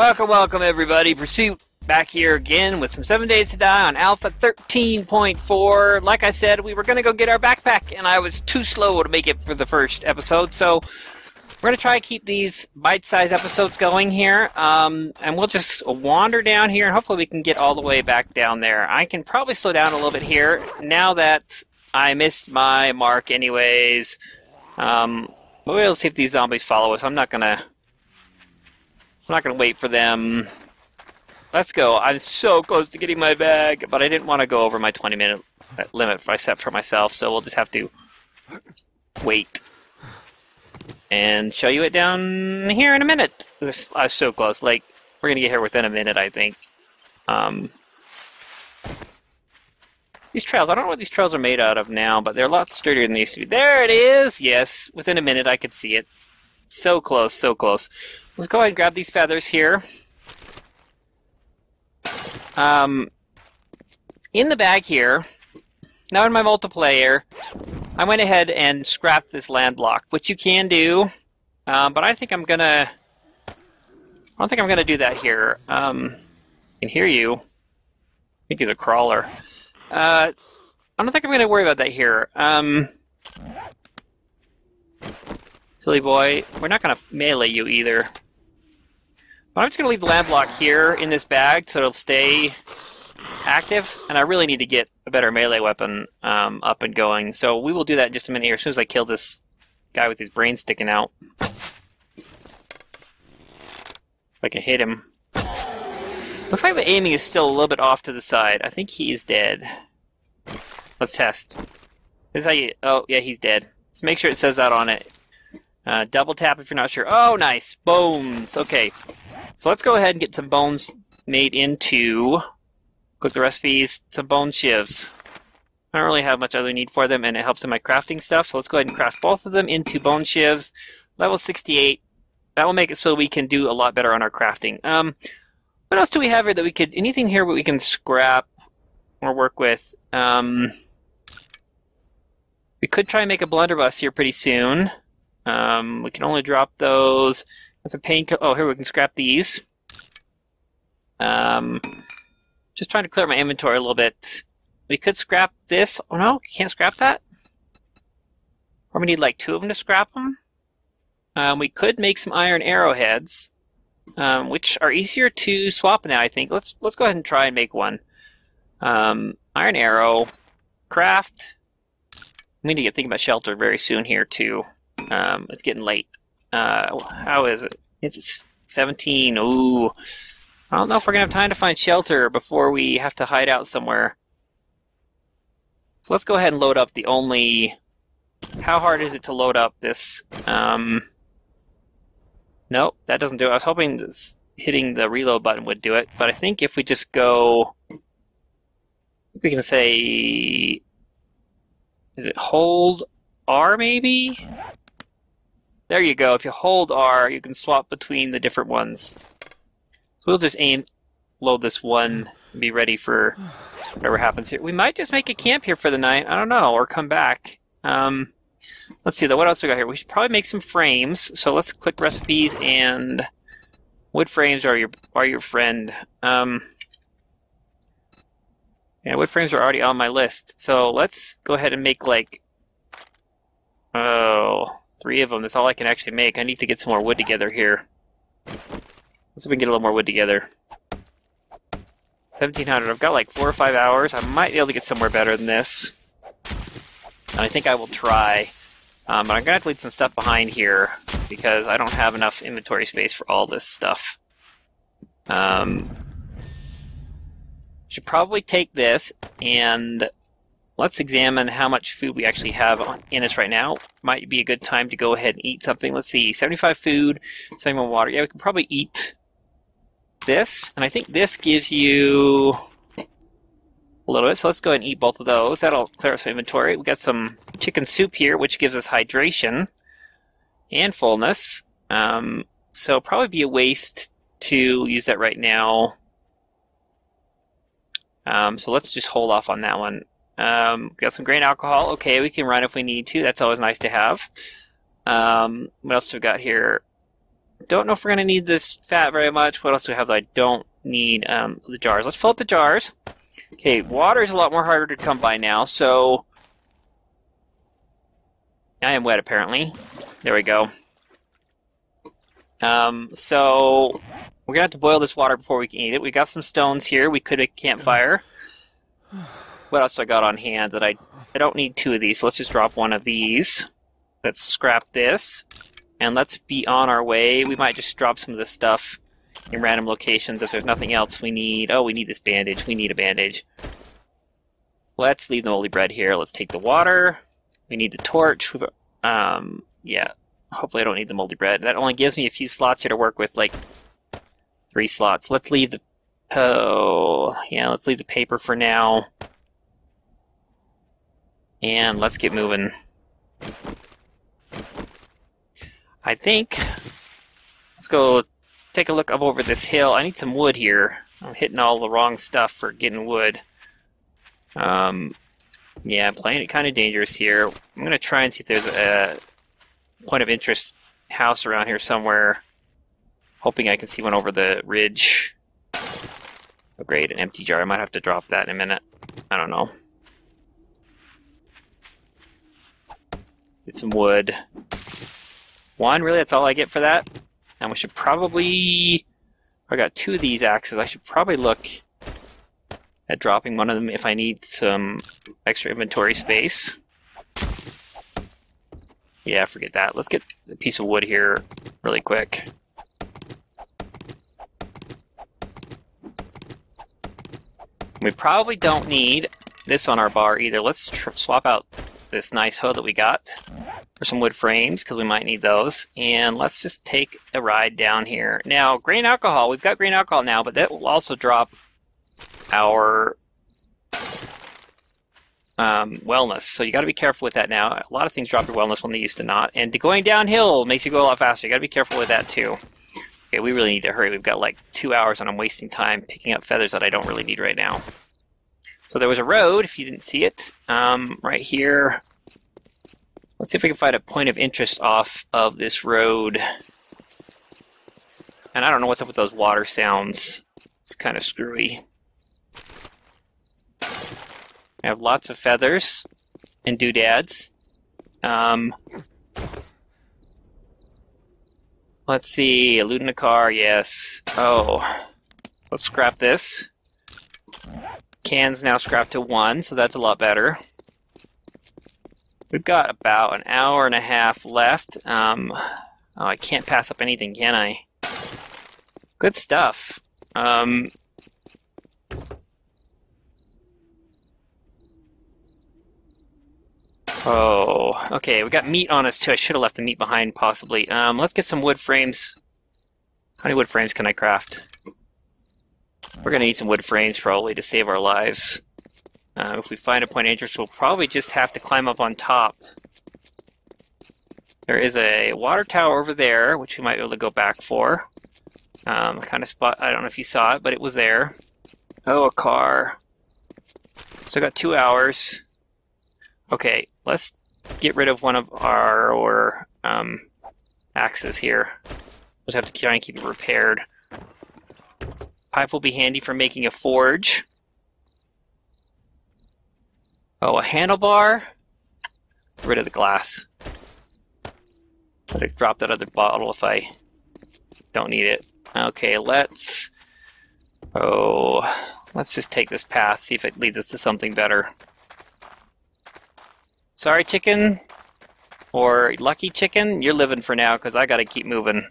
Welcome, welcome, everybody. Pursuit back here again with some 7 Days to Die on Alpha 13.4. Like I said, we were going to go get our backpack, and I was too slow to make it for the first episode, so we're going to try to keep these bite sized episodes going here. Um, and we'll just wander down here, and hopefully, we can get all the way back down there. I can probably slow down a little bit here now that I missed my mark, anyways. Um, we'll see if these zombies follow us. I'm not going to. I'm not going to wait for them. Let's go. I'm so close to getting my bag, but I didn't want to go over my 20 minute limit I set for myself, so we'll just have to wait and show you it down here in a minute. I was so close. Like, we're going to get here within a minute, I think. Um, these trails, I don't know what these trails are made out of now, but they're a lot sturdier than they used to be. There it is! Yes, within a minute I could see it. So close, so close. Let's go ahead and grab these feathers here. Um, in the bag here, now in my multiplayer, I went ahead and scrapped this land block, which you can do, um, but I think I'm gonna. I don't think I'm gonna do that here. Um, I can hear you. I think he's a crawler. Uh, I don't think I'm gonna worry about that here. Um, silly boy, we're not gonna melee you either. I'm just going to leave the land block here in this bag so it'll stay active, and I really need to get a better melee weapon um, up and going. So we will do that in just a minute here as soon as I kill this guy with his brain sticking out. If I can hit him. Looks like the aiming is still a little bit off to the side. I think he is dead. Let's test. This is how you... Oh, yeah, he's dead. Let's make sure it says that on it. Uh, double tap if you're not sure. Oh, nice. Bones. Okay. So let's go ahead and get some bones made into, click the recipes, some bone shivs. I don't really have much other need for them, and it helps in my crafting stuff, so let's go ahead and craft both of them into bone shivs. Level 68. That will make it so we can do a lot better on our crafting. Um, what else do we have here that we could, anything here that we can scrap or work with? Um, we could try and make a blunderbuss here pretty soon. Um, we can only drop those. That's a pain. oh, here we can scrap these. Um, just trying to clear my inventory a little bit. We could scrap this. Oh no, can't scrap that. Or we need like two of them to scrap them. Um, we could make some iron arrowheads, um, which are easier to swap now. I think. Let's let's go ahead and try and make one. Um, iron arrow, craft. We need to get thinking about shelter very soon here too. Um, it's getting late. Uh, how is it? It's 17. Ooh. I don't know if we're going to have time to find shelter before we have to hide out somewhere. So let's go ahead and load up the only... How hard is it to load up this? Um... Nope, that doesn't do it. I was hoping this, hitting the reload button would do it, but I think if we just go... We can say... Is it hold R maybe? There you go. If you hold R, you can swap between the different ones. So we'll just aim, load this one, and be ready for whatever happens here. We might just make a camp here for the night. I don't know, or come back. Um, let's see, though. What else we got here? We should probably make some frames. So let's click recipes and wood frames are your are your friend. Um, yeah, wood frames are already on my list. So let's go ahead and make like oh Three of them. That's all I can actually make. I need to get some more wood together here. Let's see if we can get a little more wood together. 1700. I've got like four or five hours. I might be able to get somewhere better than this. And I think I will try. Um, but I'm going to have to leave some stuff behind here because I don't have enough inventory space for all this stuff. Um, should probably take this and let's examine how much food we actually have in us right now. Might be a good time to go ahead and eat something. Let's see, 75 food, 71 water. Yeah, we can probably eat this, and I think this gives you a little bit. So let's go ahead and eat both of those. That'll clear us inventory. We got some chicken soup here, which gives us hydration and fullness. Um, so probably be a waste to use that right now. Um, so let's just hold off on that one. Um, got some grain alcohol. Okay, we can run if we need to. That's always nice to have. Um, what else do we got here? don't know if we're going to need this fat very much. What else do we have that I don't need? Um, the jars. Let's fill up the jars. Okay, water is a lot more harder to come by now, so... I am wet, apparently. There we go. Um, so, we're going to have to boil this water before we can eat it. We got some stones here. We could a campfire. What else do I got on hand that I... I don't need two of these, let's just drop one of these. Let's scrap this. And let's be on our way. We might just drop some of this stuff in random locations if there's nothing else we need. Oh, we need this bandage. We need a bandage. Let's leave the moldy bread here. Let's take the water. We need the torch. Um, yeah. Hopefully I don't need the moldy bread. That only gives me a few slots here to work with, like three slots. Let's leave the... Oh, yeah, let's leave the paper for now. And let's get moving. I think... Let's go take a look up over this hill. I need some wood here. I'm hitting all the wrong stuff for getting wood. Um, yeah, playing it kind of dangerous here. I'm going to try and see if there's a point of interest house around here somewhere. Hoping I can see one over the ridge. Oh, great, an empty jar. I might have to drop that in a minute. I don't know. Get some wood. One, really? That's all I get for that? And we should probably... I got two of these axes. I should probably look at dropping one of them if I need some extra inventory space. Yeah, forget that. Let's get a piece of wood here really quick. We probably don't need this on our bar either. Let's swap out this nice hood that we got for some wood frames because we might need those. And let's just take a ride down here. Now, grain alcohol. We've got grain alcohol now, but that will also drop our um, wellness. So you got to be careful with that now. A lot of things drop your wellness when they used to not. And going downhill makes you go a lot faster. You got to be careful with that too. Okay, we really need to hurry. We've got like two hours and I'm wasting time picking up feathers that I don't really need right now. So there was a road, if you didn't see it, um, right here. Let's see if we can find a point of interest off of this road. And I don't know what's up with those water sounds. It's kind of screwy. I have lots of feathers and doodads. Um, let's see, a a car, yes. Oh, let's scrap this. Cans now scrapped to one, so that's a lot better. We've got about an hour and a half left. Um, oh, I can't pass up anything, can I? Good stuff. Um, Oh, okay. We got meat on us too. I should have left the meat behind, possibly. Um, let's get some wood frames. How many wood frames can I craft? We're gonna need some wood frames probably to save our lives. Uh, if we find a point of interest, we'll probably just have to climb up on top. There is a water tower over there, which we might be able to go back for. Um, kind of spot. I don't know if you saw it, but it was there. Oh, a car. So I got two hours. Okay, let's get rid of one of our or, um, axes here. Just have to try and keep it repaired. Pipe will be handy for making a forge. Oh, a handlebar? Get rid of the glass. Let it drop that other bottle if I don't need it. Okay, let's... Oh, let's just take this path, see if it leads us to something better. Sorry, chicken. Or lucky chicken, you're living for now because I got to keep moving.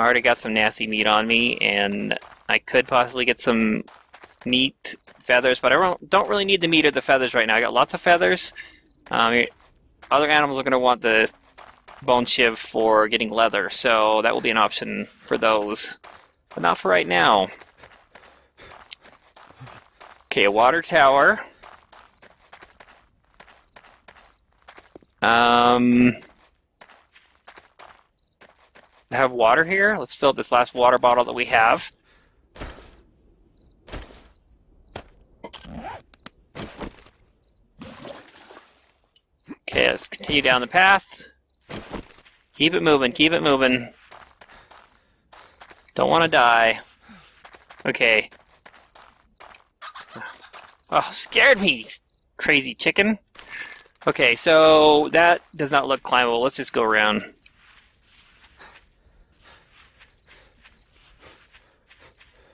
I already got some nasty meat on me, and I could possibly get some meat feathers, but I don't really need the meat or the feathers right now. I got lots of feathers. Um, other animals are going to want the bone shiv for getting leather, so that will be an option for those, but not for right now. Okay, a water tower. Um, have water here. Let's fill up this last water bottle that we have. Okay, let's continue down the path. Keep it moving, keep it moving. Don't want to die. Okay. Oh, scared me, crazy chicken. Okay, so that does not look climbable. Let's just go around.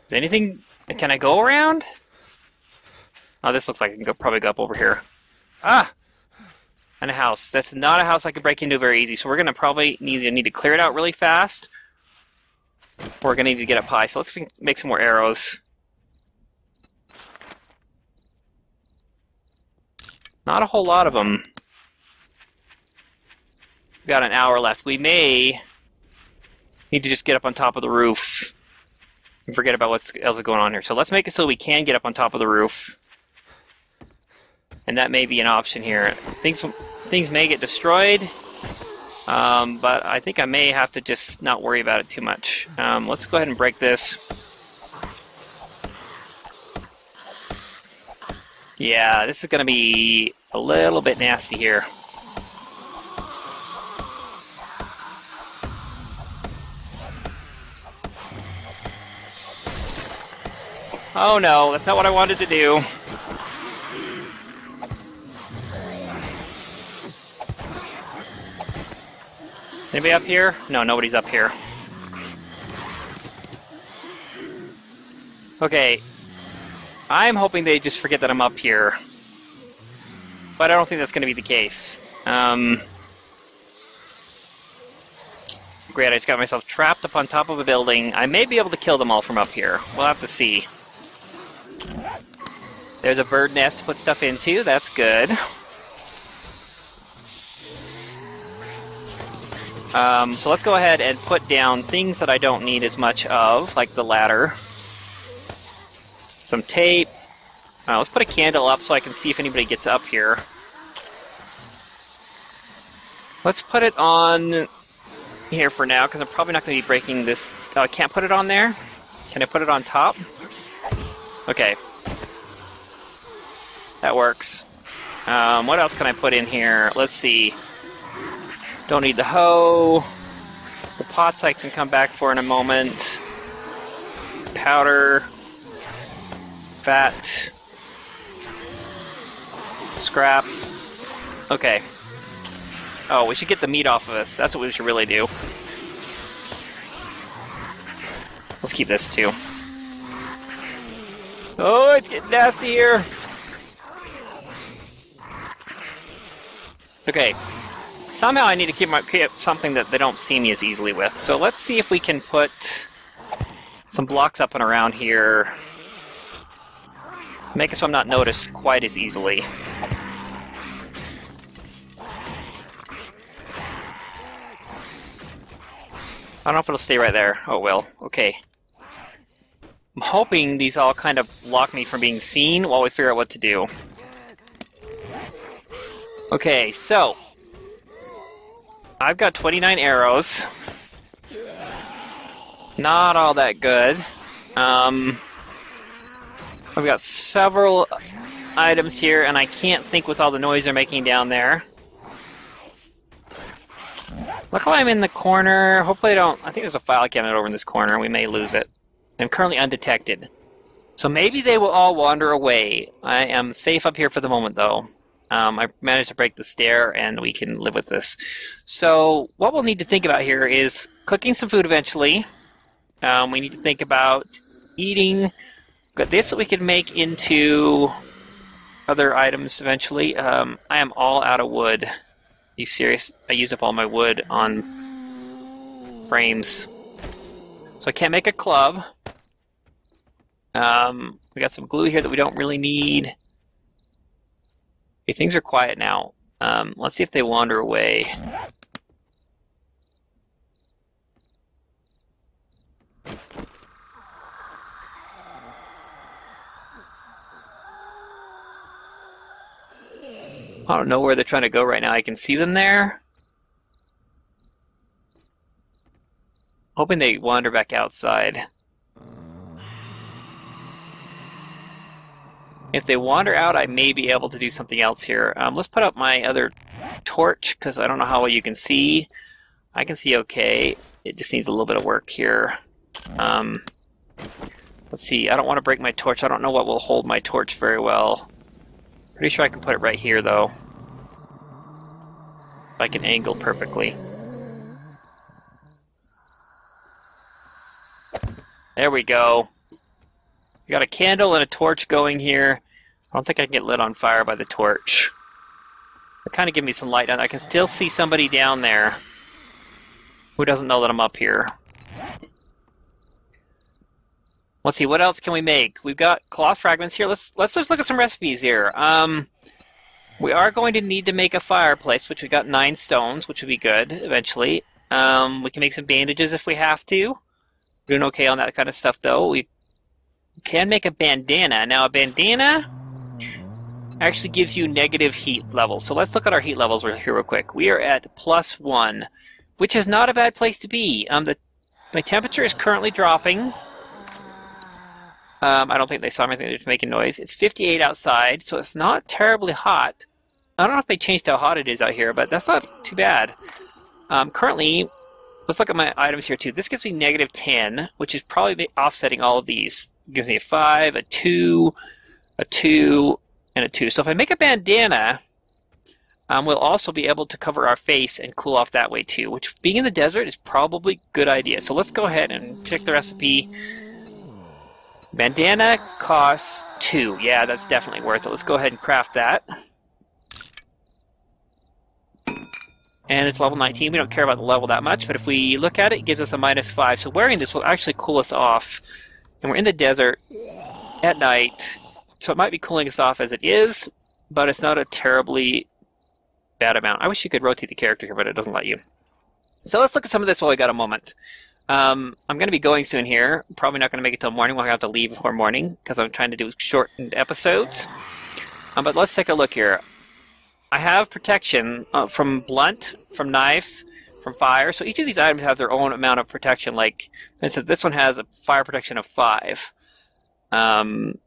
Is anything... Can I go around? Oh, this looks like I can go, probably go up over here. Ah! And a house. That's not a house I could break into very easy, so we're going to probably need, to need to clear it out really fast. We're going to need to get up high, so let's make some more arrows. Not a whole lot of them. We've got an hour left. We may need to just get up on top of the roof and forget about what's else is going on here. So let's make it so we can get up on top of the roof. And that may be an option here. Things things may get destroyed, um, but I think I may have to just not worry about it too much. Um, let's go ahead and break this. Yeah, this is going to be a little bit nasty here. Oh no, that's not what I wanted to do. Anybody up here? No, nobody's up here. Okay. I'm hoping they just forget that I'm up here. But I don't think that's going to be the case. Um, great, I just got myself trapped up on top of a building. I may be able to kill them all from up here. We'll have to see. There's a bird nest to put stuff into. That's good. Um, so let's go ahead and put down things that I don't need as much of, like the ladder. Some tape. Uh, let's put a candle up so I can see if anybody gets up here. Let's put it on here for now, because I'm probably not going to be breaking this. Oh, I can't put it on there? Can I put it on top? Okay. That works. Um, what else can I put in here? Let's see. Don't need the hoe. The pots I can come back for in a moment. Powder. Fat. Scrap. Okay. Oh, we should get the meat off of us. That's what we should really do. Let's keep this too. Oh, it's getting nasty Okay. Somehow I need to keep, my, keep something that they don't see me as easily with. So let's see if we can put some blocks up and around here. Make it so I'm not noticed quite as easily. I don't know if it'll stay right there. Oh well. Okay. I'm hoping these all kind of block me from being seen while we figure out what to do. Okay, so I've got 29 arrows. Not all that good. Um, I've got several items here, and I can't think with all the noise they're making down there. Luckily, I'm in the corner. Hopefully, I don't. I think there's a file cabinet over in this corner. We may lose it. I'm currently undetected. So maybe they will all wander away. I am safe up here for the moment, though. Um, I managed to break the stair, and we can live with this. So, what we'll need to think about here is cooking some food eventually. Um, we need to think about eating. Got this that we can make into other items eventually. Um, I am all out of wood. Are you serious? I used up all my wood on frames. So I can't make a club. Um, we got some glue here that we don't really need. Okay, things are quiet now. Um, let's see if they wander away. I don't know where they're trying to go right now. I can see them there. Hoping they wander back outside. If they wander out, I may be able to do something else here. Um, let's put up my other torch, because I don't know how well you can see. I can see okay. It just needs a little bit of work here. Um, let's see. I don't want to break my torch. I don't know what will hold my torch very well. Pretty sure I can put it right here, though. If I can angle perfectly. There we go. We got a candle and a torch going here. I don't think I can get lit on fire by the torch. It kind of give me some light, I can still see somebody down there who doesn't know that I'm up here. Let's see, what else can we make? We've got cloth fragments here. Let's let's just look at some recipes here. Um, we are going to need to make a fireplace, which we got nine stones, which would be good eventually. Um, we can make some bandages if we have to. We're doing okay on that kind of stuff, though. We can make a bandana. Now, a bandana actually gives you negative heat levels. So let's look at our heat levels here real quick. We are at plus one, which is not a bad place to be. Um, the my temperature is currently dropping. Um, I don't think they saw me. They're just making noise. It's 58 outside, so it's not terribly hot. I don't know if they changed how hot it is out here, but that's not too bad. Um, currently, let's look at my items here too. This gives me negative 10, which is probably offsetting all of these. It gives me a 5, a 2, a 2, and a 2. So if I make a bandana, um, we'll also be able to cover our face and cool off that way too, which being in the desert is probably a good idea. So let's go ahead and check the recipe. Bandana costs 2. Yeah, that's definitely worth it. Let's go ahead and craft that. And it's level 19. We don't care about the level that much, but if we look at it, it gives us a minus 5. So wearing this will actually cool us off. And we're in the desert at night so it might be cooling us off as it is, but it's not a terribly bad amount. I wish you could rotate the character here, but it doesn't let you. So let's look at some of this while we got a moment. Um, I'm going to be going soon here. Probably not going to make it till morning. We'll have to leave before morning because I'm trying to do shortened episodes. Um, but let's take a look here. I have protection uh, from blunt, from knife, from fire. So each of these items have their own amount of protection. Like, for instance, this one has a fire protection of five. Um,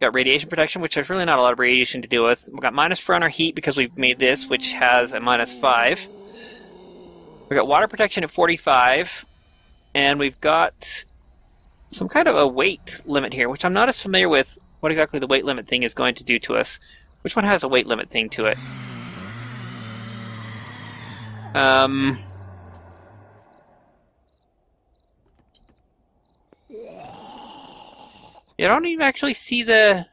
got radiation protection, which there's really not a lot of radiation to deal with. We've got minus four on our heat because we've made this, which has a minus five. We've got water protection at 45, and we've got some kind of a weight limit here, which I'm not as familiar with what exactly the weight limit thing is going to do to us. Which one has a weight limit thing to it? Um, You don't even actually see the...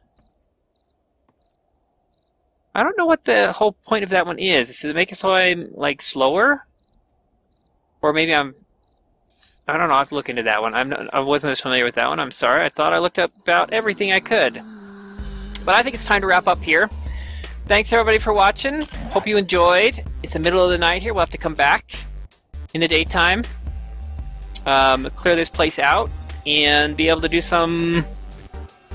I don't know what the whole point of that one is. Does it make it so I'm, like, slower? Or maybe I'm... I don't know, I have to look into that one. I'm not, I wasn't as familiar with that one. I'm sorry. I thought I looked up about everything I could. But I think it's time to wrap up here. Thanks, everybody, for watching. Hope you enjoyed. It's the middle of the night here. We'll have to come back in the daytime, um, clear this place out, and be able to do some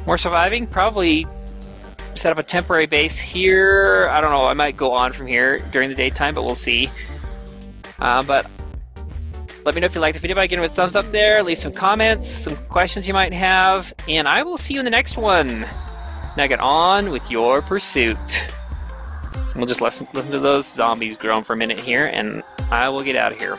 more surviving? Probably set up a temporary base here. I don't know. I might go on from here during the daytime, but we'll see. Uh, but let me know if you liked the video by giving it a thumbs up there. Leave some comments, some questions you might have, and I will see you in the next one. Now get on with your pursuit. We'll just listen, listen to those zombies groan for a minute here, and I will get out of here.